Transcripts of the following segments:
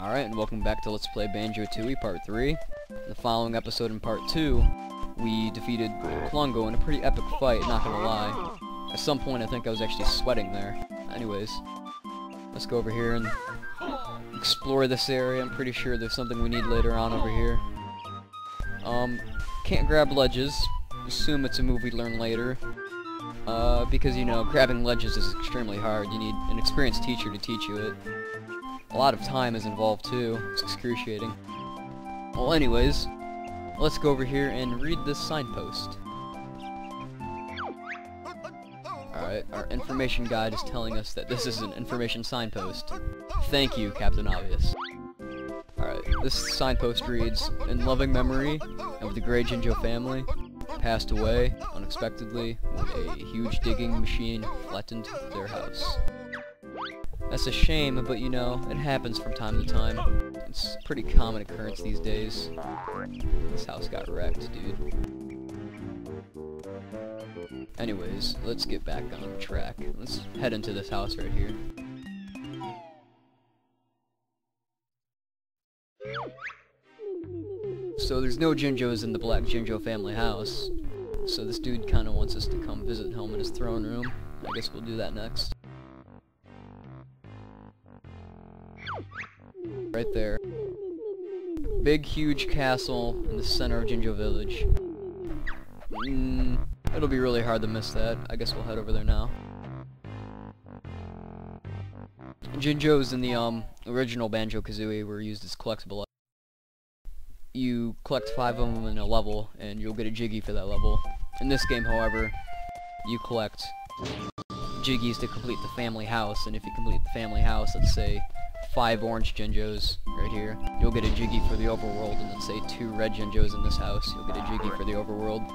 welcome back to Let's Play Banjo-Tooie Part 3. In the following episode in Part 2, we defeated Klungo in a pretty epic fight, not gonna lie. At some point I think I was actually sweating there. Anyways, let's go over here and explore this area. I'm pretty sure there's something we need later on over here. Um, can't grab ledges. Assume it's a move we learn later. Uh, because, you know, grabbing ledges is extremely hard. You need an experienced teacher to teach you it. A lot of time is involved too. It's excruciating. Well, anyways, let's go over here and read this signpost. Alright, our information guide is telling us that this is an information signpost. Thank you, Captain Obvious. Alright, this signpost reads, In loving memory of the Grey Jinjo family, passed away unexpectedly when a huge digging machine flattened their house. That's a shame, but you know, it happens from time to time. It's a pretty common occurrence these days. This house got wrecked, dude. Anyways, let's get back on track. Let's head into this house right here. So there's no Jinjos in the Black Jinjo family house. So this dude kind of wants us to come visit him in his throne room. I guess we'll do that next. Right there. Big, huge castle in the center of Jinjo Village. Mm, it'll be really hard to miss that. I guess we'll head over there now. Jinjos in the um original Banjo-Kazooie were used as collectible. You collect five of them in a level, and you'll get a Jiggy for that level. In this game, however, you collect Jiggies to complete the family house, and if you complete the family house, let's say five orange Jinjos right here, you'll get a Jiggy for the overworld, and then say two red Jinjos in this house, you'll get a Jiggy for the overworld.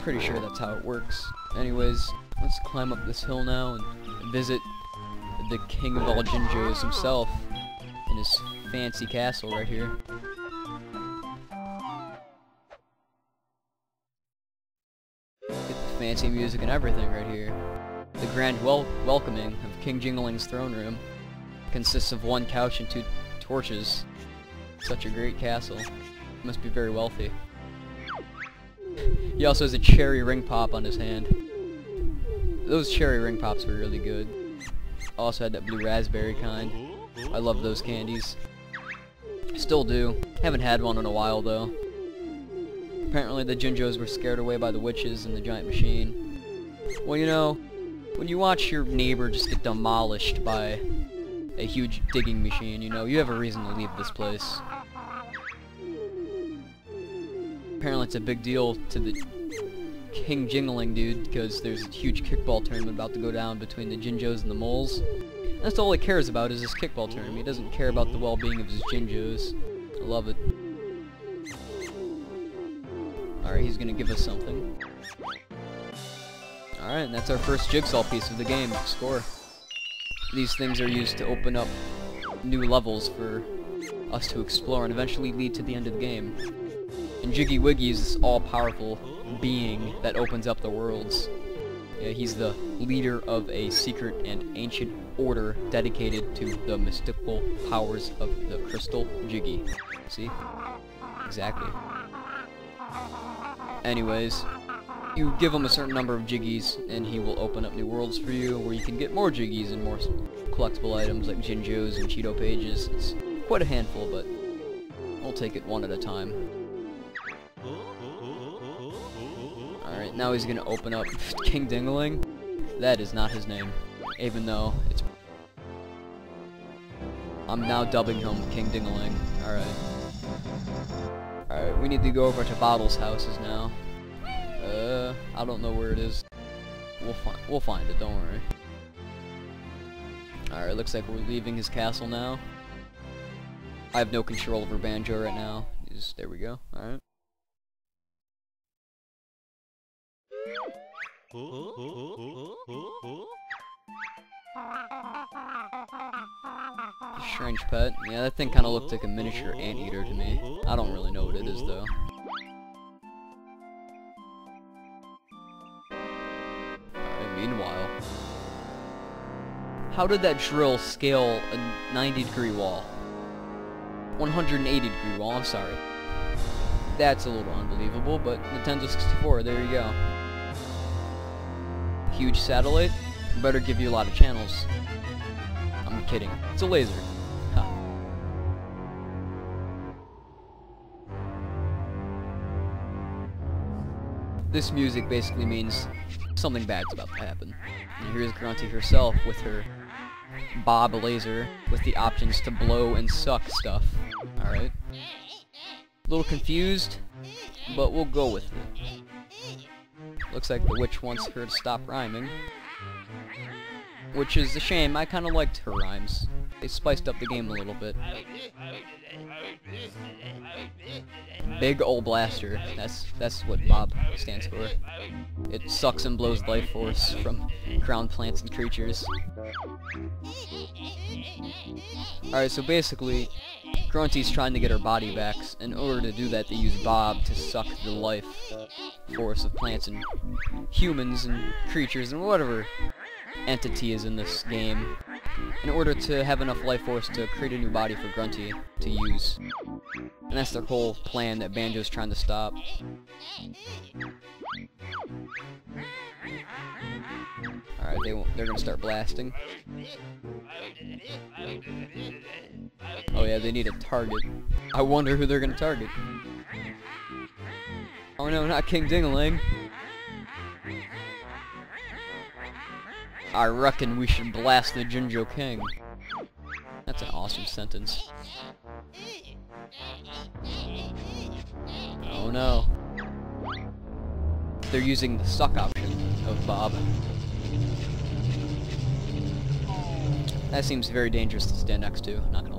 Pretty sure that's how it works. Anyways, let's climb up this hill now and visit the king of all Jinjos himself in his fancy castle right here. Fancy music and everything right here. The grand wel welcoming of King Jingling's throne room consists of one couch and two torches. Such a great castle. Must be very wealthy. He also has a cherry ring pop on his hand. Those cherry ring pops were really good. Also had that blue raspberry kind. I love those candies. Still do. Haven't had one in a while though. Apparently the Jinjos were scared away by the witches and the giant machine. Well, you know, when you watch your neighbor just get demolished by a huge digging machine, you know, you have a reason to leave this place. Apparently it's a big deal to the King Jingling dude, because there's a huge kickball tournament about to go down between the Jinjos and the Moles. That's all he cares about is his kickball tournament. He doesn't care about the well-being of his Jinjos. I love it. Alright, he's gonna give us something. Alright, and that's our first jigsaw piece of the game. Score. These things are used to open up new levels for us to explore and eventually lead to the end of the game. And Jiggy Wiggy is this all-powerful being that opens up the worlds. Yeah, he's the leader of a secret and ancient order dedicated to the mystical powers of the Crystal Jiggy. See? Exactly. Anyways, you give him a certain number of Jiggies, and he will open up new worlds for you, where you can get more Jiggies and more collectible items like Jinjos and Cheato pages. It's quite a handful, but we'll take it one at a time. Alright, now he's gonna open up King Dingaling. That is not his name, even though it's... I'm now dubbing him King Dingaling. Alright. Alright, we need to go over to Bottle's houses now. Uh, I don't know where it is. We'll find we'll find it, don't worry. Alright, looks like we're leaving his castle now. I have no control over Banjo right now. Just, there we go. Alright. Strange pet. Yeah, that thing kind of looked like a miniature anteater to me. I don't really know what it is, though. How did that drill scale a 90 degree wall? 180 degree wall, I'm sorry. That's a little unbelievable, but Nintendo 64, there you go. Huge satellite, better give you a lot of channels. I'm kidding. It's a laser. Huh. This music basically means something bad's about to happen. And here's Grunty herself with her Bob laser with the options to blow and suck stuff. Alright. A little confused, but we'll go with it. Looks like the witch wants her to stop rhyming. Which is a shame, I kinda liked her rhymes. They spiced up the game a little bit. Big old blaster. That's that's what Bob stands for. It sucks and blows life force from ground plants and creatures. Alright, so basically, Grunty's trying to get her body back. In order to do that, they use Bob to suck the life force of plants and humans and creatures and whatever entity is in this game in order to have enough life force to create a new body for Grunty to use. And that's their whole plan that Banjo's trying to stop. Alright, they they're gonna start blasting. Oh yeah, they need a target. I wonder who they're gonna target. Oh no, not King Dingaling. I reckon we should blast the Jinjo King. That's an awesome sentence. Oh no. They're using the suck option of Bob. That seems very dangerous to stand next to, not gonna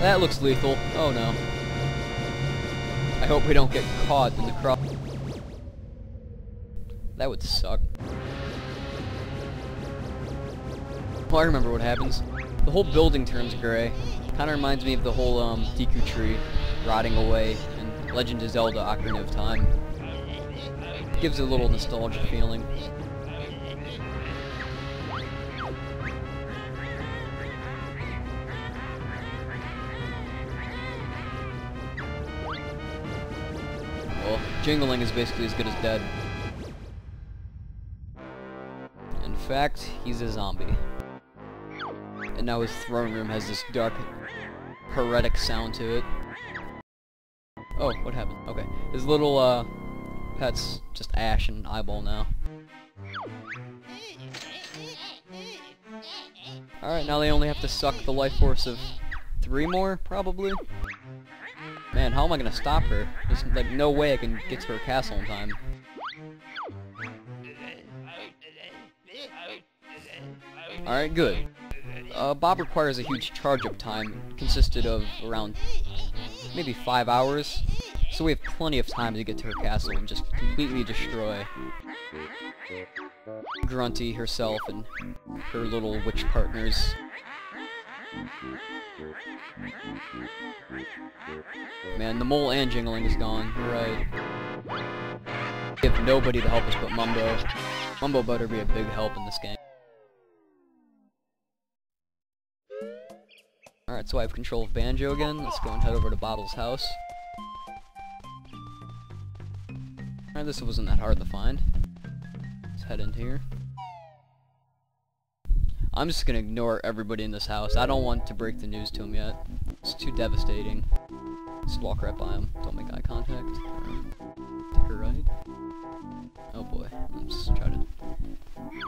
That looks lethal. Oh no. I hope we don't get caught in the cross. That would suck. I remember what happens. The whole building turns gray. Kinda reminds me of the whole um, Deku tree rotting away in Legend of Zelda Ocarina of Time. Gives it a little nostalgia feeling. Jingling is basically as good as dead. In fact, he's a zombie. And now his throne room has this dark, heretic sound to it. Oh, what happened? Okay. His little, uh, pet's just ash and eyeball now. Alright, now they only have to suck the life force of three more, probably? Man, how am I gonna stop her? There's, like, no way I can get to her castle in time. Alright, good. Uh, Bob requires a huge charge-up time, consisted of around maybe five hours, so we have plenty of time to get to her castle and just completely destroy Grunty herself and her little witch partners. Man, the mole and Jingling is gone. Right. We have nobody to help us but Mumbo. Mumbo better be a big help in this game. Alright, so I have control of Banjo again. Let's go and head over to Bottle's house. Alright, this wasn't that hard to find. Let's head into here. I'm just gonna ignore everybody in this house. I don't want to break the news to him yet. It's too devastating. Just walk right by him. Don't make eye contact. To her right. Oh boy. I'm just trying to...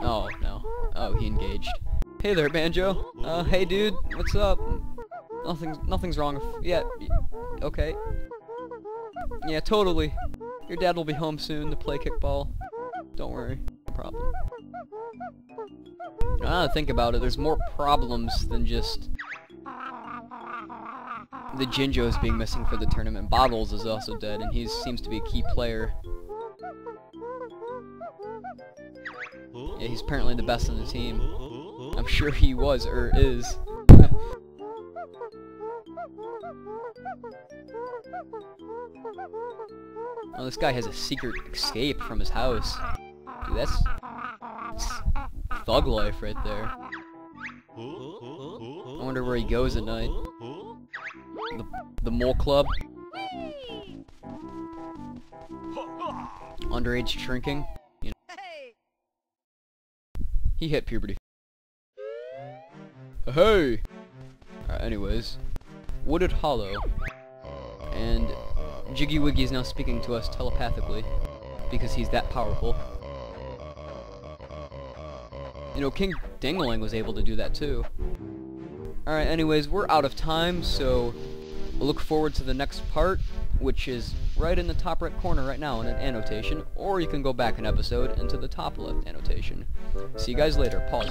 Oh, no. Oh, he engaged. Hey there, Banjo. Uh, hey dude, what's up? Nothing's, nothing's wrong. Yeah, okay. Yeah, totally. Your dad will be home soon to play kickball. Don't worry. No problem. Now think about it, there's more problems than just the Jinjos being missing for the tournament. Bottles is also dead, and he seems to be a key player. Yeah, he's apparently the best on the team. I'm sure he was, or is. Oh, this guy has a secret escape from his house. Dude, that's thug life right there. I wonder where he goes at night. The, the mole club. Underage drinking. You know. He hit puberty. Hey! Alright, anyways. Wooded Hollow. And Jiggy Wiggy is now speaking to us telepathically. Because he's that powerful. You know, King Dingaling was able to do that too. Alright, anyways, we're out of time, so look forward to the next part, which is right in the top right corner right now in an annotation, or you can go back an episode into the top left annotation. See you guys later. Pause.